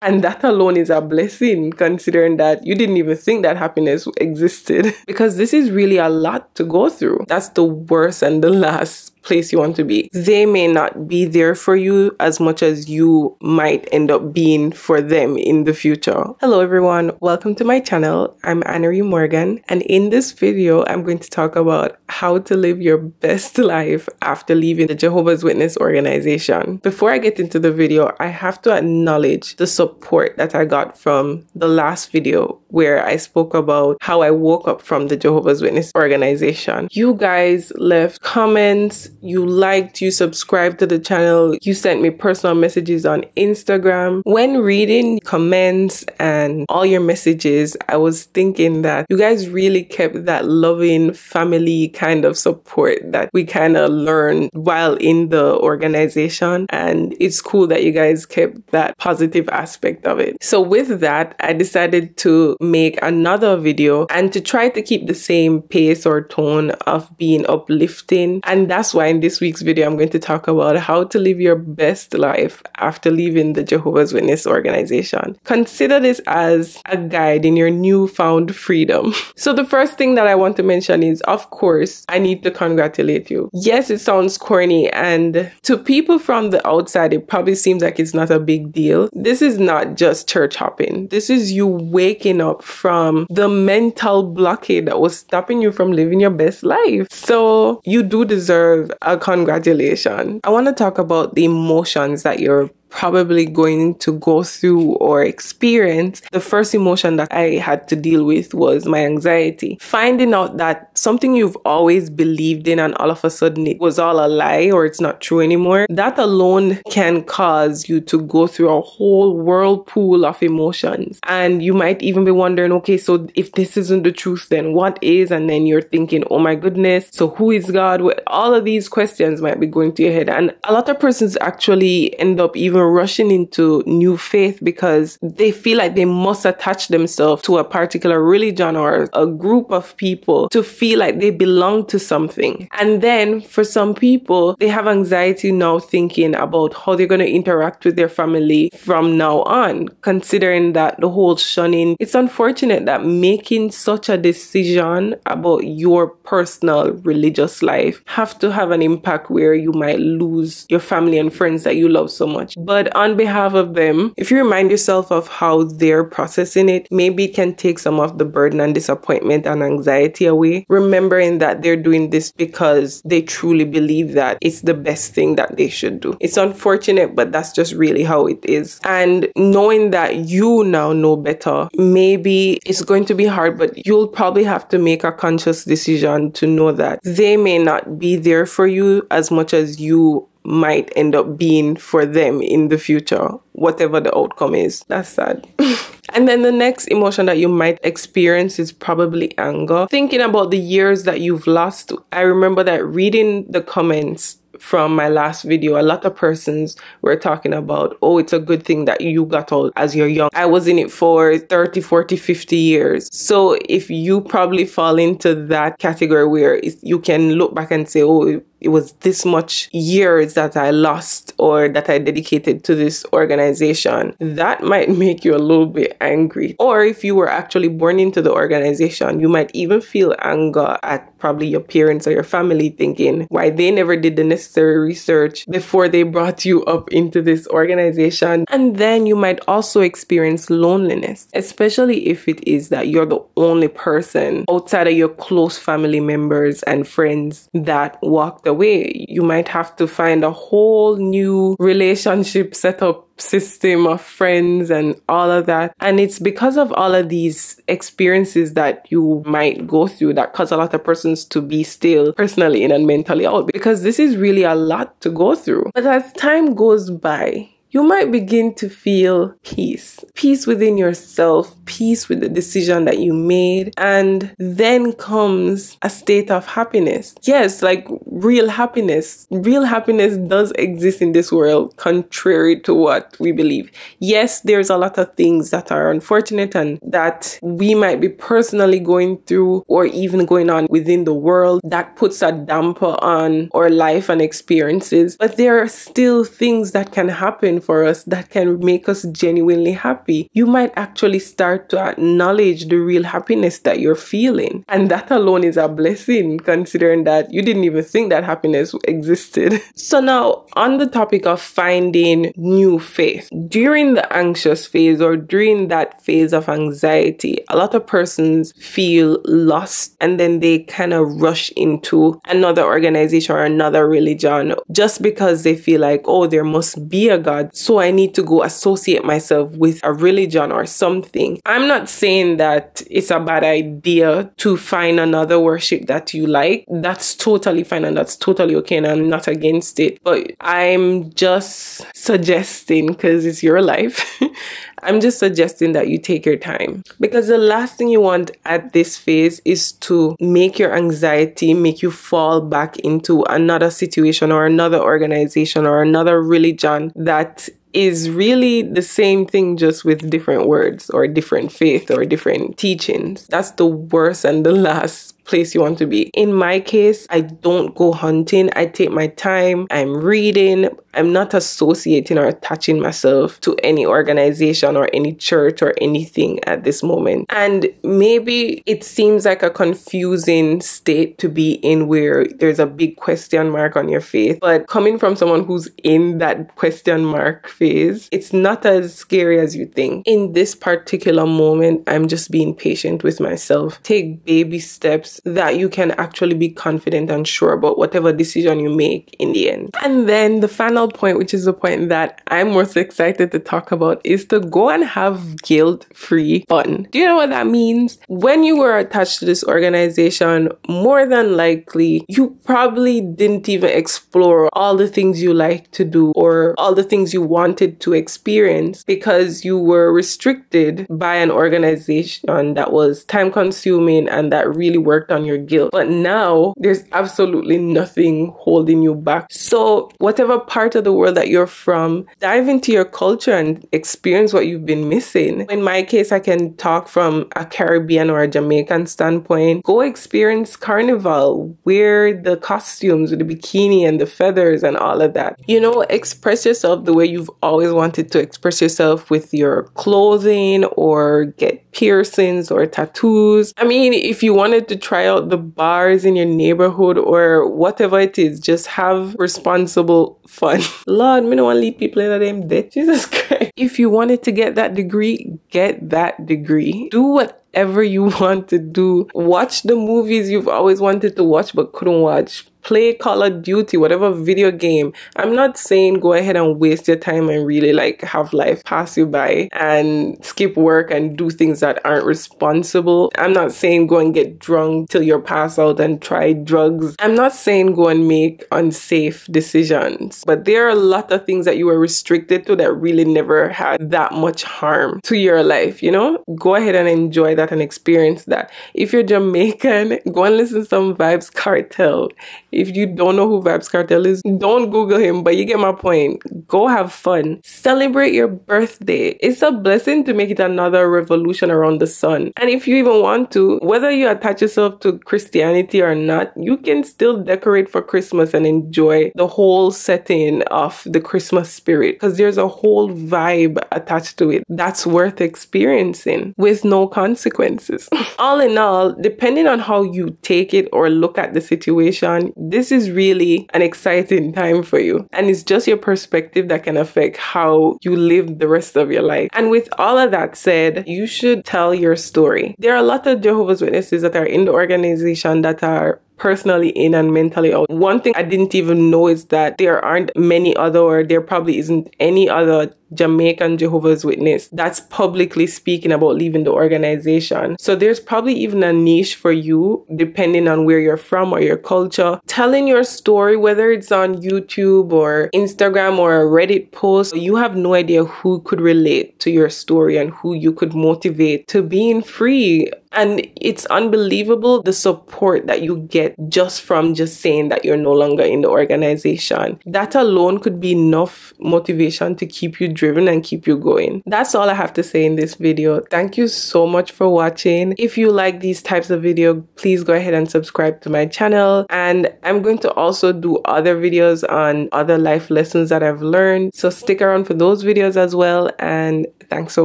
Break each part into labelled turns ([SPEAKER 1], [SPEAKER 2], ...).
[SPEAKER 1] And that alone is a blessing, considering that you didn't even think that happiness existed. because this is really a lot to go through. That's the worst and the last place you want to be. They may not be there for you as much as you might end up being for them in the future. Hello everyone, welcome to my channel. I'm Aneree Morgan and in this video I'm going to talk about how to live your best life after leaving the Jehovah's Witness organization. Before I get into the video, I have to acknowledge the support that I got from the last video where I spoke about how I woke up from the Jehovah's Witness organization. You guys left comments, you liked, you subscribed to the channel, you sent me personal messages on Instagram. When reading comments and all your messages, I was thinking that you guys really kept that loving family kind of support that we kind of learned while in the organization. And it's cool that you guys kept that positive aspect of it. So with that, I decided to make another video and to try to keep the same pace or tone of being uplifting. And that's why in this week's video, I'm going to talk about how to live your best life after leaving the Jehovah's Witness organization. Consider this as a guide in your newfound freedom. So the first thing that I want to mention is, of course, I need to congratulate you. Yes, it sounds corny and to people from the outside, it probably seems like it's not a big deal. This is not just church hopping. This is you waking up from the mental blockade that was stopping you from living your best life. So you do deserve a congratulation. I want to talk about the emotions that you're probably going to go through or experience, the first emotion that I had to deal with was my anxiety. Finding out that something you've always believed in and all of a sudden it was all a lie or it's not true anymore, that alone can cause you to go through a whole whirlpool of emotions. And you might even be wondering, okay, so if this isn't the truth, then what is? And then you're thinking, oh my goodness, so who is God? All of these questions might be going to your head. And a lot of persons actually end up even even rushing into new faith because they feel like they must attach themselves to a particular religion or a group of people to feel like they belong to something. And then for some people, they have anxiety now thinking about how they're going to interact with their family from now on, considering that the whole shunning, it's unfortunate that making such a decision about your personal religious life have to have an impact where you might lose your family and friends that you love so much. But on behalf of them, if you remind yourself of how they're processing it, maybe it can take some of the burden and disappointment and anxiety away. Remembering that they're doing this because they truly believe that it's the best thing that they should do. It's unfortunate, but that's just really how it is. And knowing that you now know better, maybe it's going to be hard, but you'll probably have to make a conscious decision to know that they may not be there for you as much as you might end up being for them in the future, whatever the outcome is. That's sad. And then the next emotion that you might experience is probably anger. Thinking about the years that you've lost, I remember that reading the comments from my last video, a lot of persons were talking about, oh, it's a good thing that you got old as you're young. I was in it for 30, 40, 50 years. So if you probably fall into that category where you can look back and say, oh, it was this much years that I lost or that I dedicated to this organization, that might make you a little bit angry. Or if you were actually born into the organization, you might even feel anger at probably your parents or your family thinking why they never did the necessary research before they brought you up into this organization. And then you might also experience loneliness, especially if it is that you're the only person outside of your close family members and friends that walked away. You might have to find a whole new relationship setup system of friends and all of that. And it's because of all of these experiences that you might go through that cause a lot of persons to be still personally in and mentally out because this is really a lot to go through. But as time goes by, you might begin to feel peace, peace within yourself, peace with the decision that you made. And then comes a state of happiness. Yes, like real happiness. Real happiness does exist in this world, contrary to what we believe. Yes, there's a lot of things that are unfortunate and that we might be personally going through or even going on within the world that puts a damper on our life and experiences. But there are still things that can happen for us that can make us genuinely happy, you might actually start to acknowledge the real happiness that you're feeling. And that alone is a blessing, considering that you didn't even think that happiness existed. So now, on the topic of finding new faith, during the anxious phase or during that phase of anxiety, a lot of persons feel lost and then they kind of rush into another organization or another religion just because they feel like, oh, there must be a God. So I need to go associate myself with a religion or something. I'm not saying that it's a bad idea to find another worship that you like. That's totally fine and that's totally okay. And I'm not against it. But I'm just suggesting, because it's your life, I'm just suggesting that you take your time because the last thing you want at this phase is to make your anxiety make you fall back into another situation or another organization or another religion that is really the same thing just with different words or different faith or different teachings. That's the worst and the last place you want to be. In my case, I don't go hunting. I take my time. I'm reading. I'm not associating or attaching myself to any organization or any church or anything at this moment. And maybe it seems like a confusing state to be in where there's a big question mark on your faith. But coming from someone who's in that question mark phase, it's not as scary as you think. In this particular moment, I'm just being patient with myself. Take baby steps that you can actually be confident and sure about whatever decision you make in the end. And then the final point, which is the point that I'm most excited to talk about, is to go and have guilt free fun. Do you know what that means? When you were attached to this organization, more than likely, you probably didn't even explore all the things you like to do or all the things you wanted to experience because you were restricted by an organization that was time consuming and that really worked on your guilt. But now there's absolutely nothing holding you back. So, whatever part of the world that you're from, dive into your culture and experience what you've been missing. In my case, I can talk from a Caribbean or a Jamaican standpoint. Go experience carnival, wear the costumes with the bikini and the feathers and all of that. You know, express yourself the way you've always wanted to express yourself with your clothing or get piercings or tattoos. I mean, if you wanted to try out the bars in your neighborhood or whatever it is, just have responsible fun. Lord, me don't want leave people in them debt. Jesus Christ. If you wanted to get that degree, get that degree. Do whatever you want to do. Watch the movies you've always wanted to watch but couldn't watch play Call of Duty, whatever video game. I'm not saying go ahead and waste your time and really like have life pass you by and skip work and do things that aren't responsible. I'm not saying go and get drunk till you're pass out and try drugs. I'm not saying go and make unsafe decisions, but there are a lot of things that you were restricted to that really never had that much harm to your life, you know? Go ahead and enjoy that and experience that. If you're Jamaican, go and listen to some Vybz Kartel if you don't know who Vybz Kartel is, don't Google him, but you get my point. Go have fun. Celebrate your birthday. It's a blessing to make it another revolution around the sun. And if you even want to, whether you attach yourself to Christianity or not, you can still decorate for Christmas and enjoy the whole setting of the Christmas spirit because there's a whole vibe attached to it that's worth experiencing with no consequences. all in all, depending on how you take it or look at the situation, this is really an exciting time for you. And it's just your perspective that can affect how you live the rest of your life. And with all of that said, you should tell your story. There are a lot of Jehovah's Witnesses that are in the organization that are personally in and mentally out. One thing I didn't even know is that there aren't many other, or there probably isn't any other Jamaican Jehovah's Witness that's publicly speaking about leaving the organization. So there's probably even a niche for you depending on where you're from or your culture. Telling your story, whether it's on YouTube or Instagram or a Reddit post, you have no idea who could relate to your story and who you could motivate to being free And it's unbelievable the support that you get just from just saying that you're no longer in the organization. That alone could be enough motivation to keep you driven and keep you going. That's all I have to say in this video. Thank you so much for watching. If you like these types of video, please go ahead and subscribe to my channel. And I'm going to also do other videos on other life lessons that I've learned. So stick around for those videos as well. And thanks for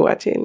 [SPEAKER 1] watching.